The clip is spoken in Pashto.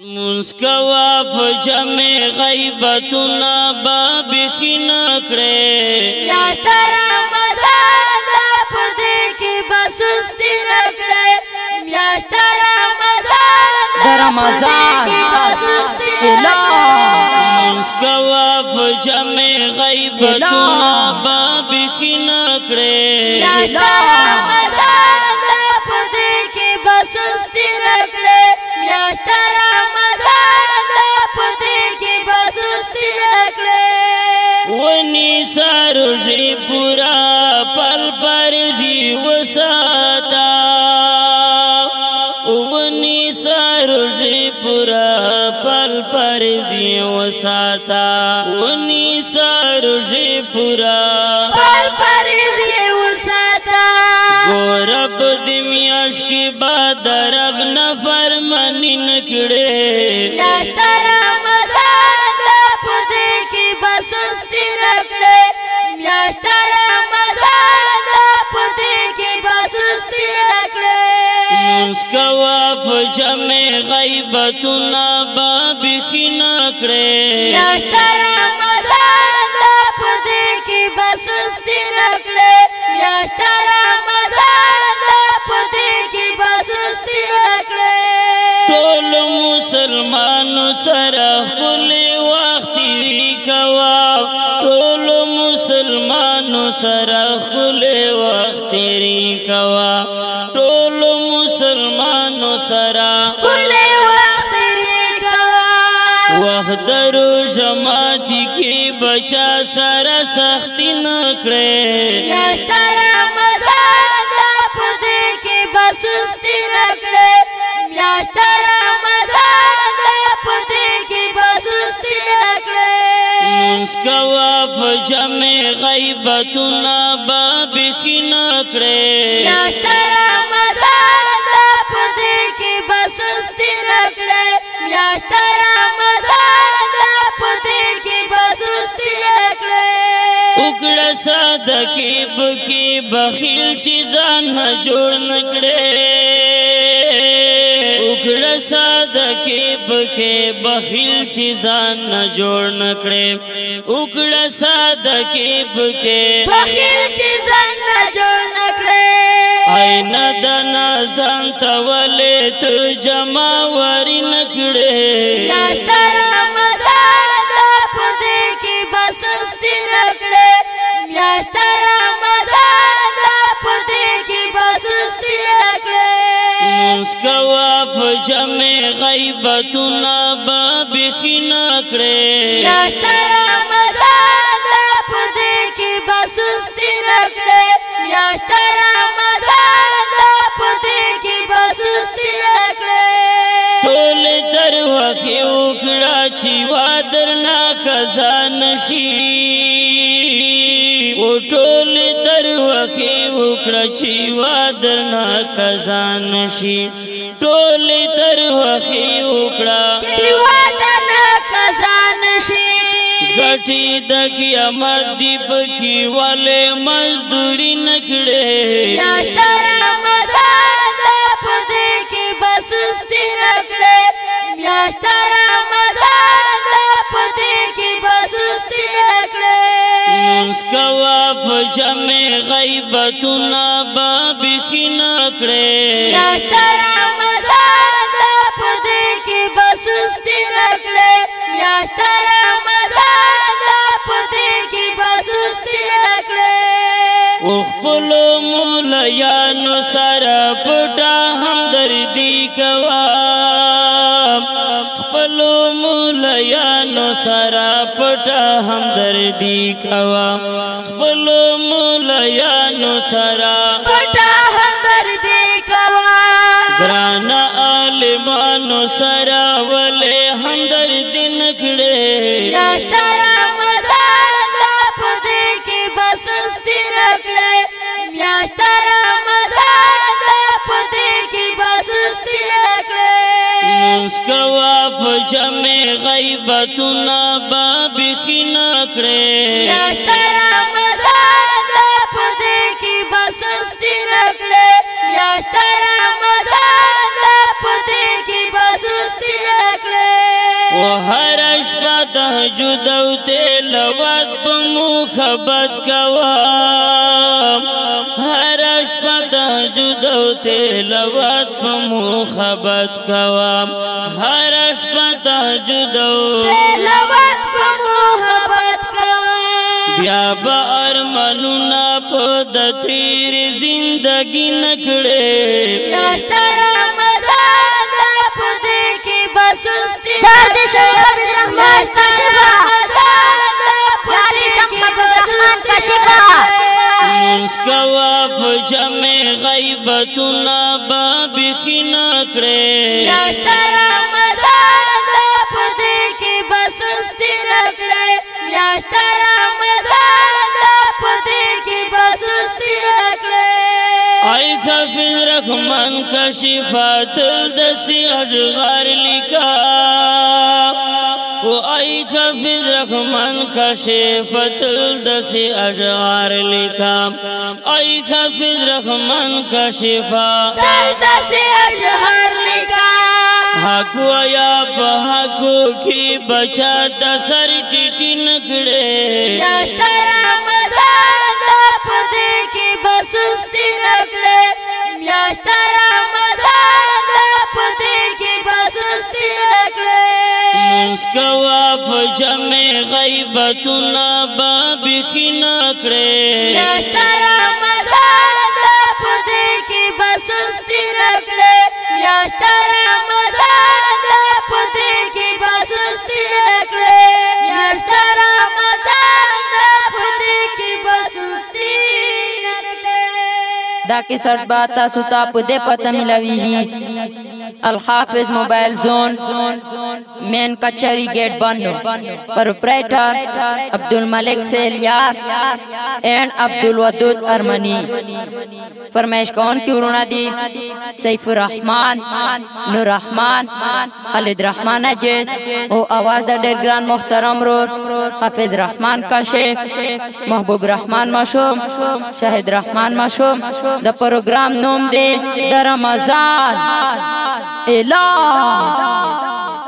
مسکوا فجم غیبتنا باب خنا کړې یا تر مزاد په دې کې بس سستی نکړې یا تر مزاد در رمضان الله مسکوا فجم غیبتنا باب خنا کړې یا تر مزاد په دې کې بس سستی نکړې یا تر ونی سارو جی پورا پل پر جی وساتا ونی سارو جی پورا پل پر جی وساتا ونی سارو جی پورا پل پر جی وساتا رب دې میاش کې باد رب نه فرمانین کړي داشتره نشتر مزان پدې کې بسستی نکړې مسکوا په جمع غیبتونه باب خینکړې نشتر سره خله وخت تیری کوا ټول مسلمانو سره خله وخت تیری کوا وخت درو جماعت کې بچا سره سختی نکړې یاشتره مزه په دې کې بس سختی نکړې مسکوا فجم غیبتنا باب خنا کړې میاشتر رمضان دا پدې کې بس سستی نکړې میاشتر رمضان دا پدې کې بس سستی نکړې وګړه ساده کې بکی بخیل چې ځان جوړ نکړې وګړه ساده تکې پکې بخیل چې ځان نه جوړ نکړې وکړه ساده کې پکې بخیل چې ځان نه جوړ نکړې اینا د نازان تولې ته جما وري نکړې لاستر جمع غیبتنا باب خنا کړې میاشتر رمضان پدې کې بس سستی رکړې میاشتر رمضان پدې کې بس سستی رکړې ټول تر وخه وکړه چې وادر نا کزان شي او ټول هر وخی وکړه چې وا درنا خزان شي ټول تر وخی وکړه چې وا درنا خزان شي غټي د قیامت دی پکې والے مزدوري نکړې یا ستر مزاد په دې کې بس سست نکړې یا ستر جمع غیبتنا باب خنا کړې میاشت رمضان دا پدې کې بس سستی نکړې میاشت رمضان دا پدې کې بس سستی نکړې او خپل مولا یا نو سره پټه همدردی کوي خپلو مولیانو سرا پټا همدردی کوا خپلو مولیانو سرا پټا همدردی کوا ګران عالمانو سرا ولې همدردی نکړې یاشتا مسکوا فجم غیبتنا باب خنا کړې یاشتر رمضان لا پدې کې بس سستی نکړې یاشتر رمضان لا پدې کې بس سستی نکړې و هر شپه تهجد او تلاوت په مخبت کوا شپه تهجد او تلاوت په مخابت کوم هر شپه تهجد او تلاوت په مخابت کوم بیا به ارمانونه په د تیر زندګی نکړې داشتره مزه په دې کې بسستی جمع غیبتنا باب خنا کړې میاشتر رمضان پدې کې بس سستی نکړې میاشتر رمضان پدې کې بس سستی نکړې ای حافظ رحمان کا شفاعت دسی اجغار لکا و ای کفیز رحمان کا شیفت دسی اشعار لکا ای کفیز رحمان کا شفا دسی اشعار لکا حق و یا په حق کی بچا د سر ټټی نکړې یاشتر مزال په دې کې بسستی نکړې یاشتر مسکوا فجم غیبتنا باب خنا کړې یاشتر رمضان پدې کې بس سستی نکړې یاشتر رمضان پدې کې بس سستی نکړې یاشتر رمضان پدې کې بس سستی نکړې دا کې سړ با تاسو ته پدې پته ملويږي الحافظ موبائل زون مین کچہری گیٹ بند پروپریٹر عبد الملک سے اینڈ عبد الودود ارمنی فرمائش کون کی رونا دی سیف الرحمن نور رحمان خالد رحمان او آواز محترم روڈ حافظ رحمان کا محبوب رحمان مشوم شاہد رحمان مشہور دا پروگرام رمضان 哎啦！